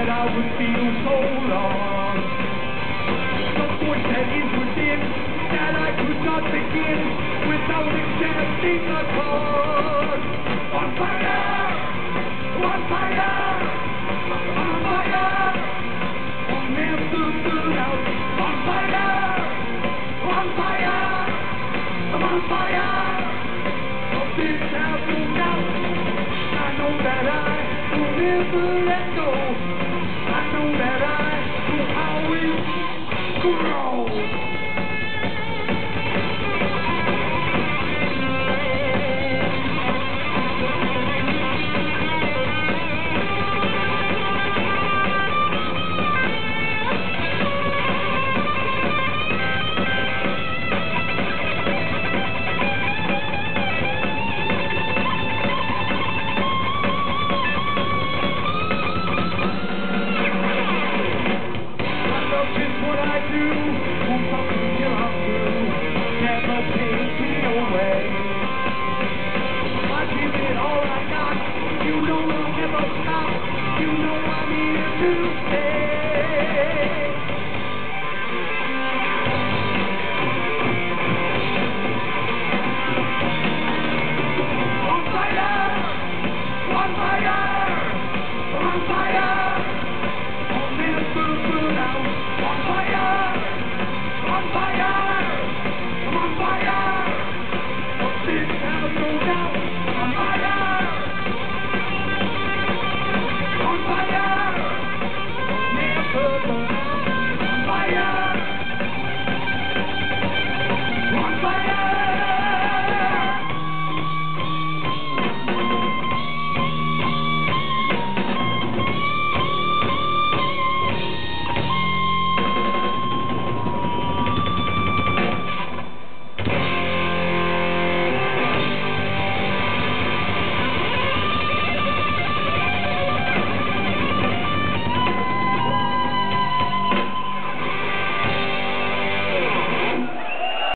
that I would feel so lost. The force that is within that I could not begin without accepting the cost. On fire! On fire! On fire! On never burn out. On fire! On fire! I'm on fire! Of this house now, I know that I grow. is what I do.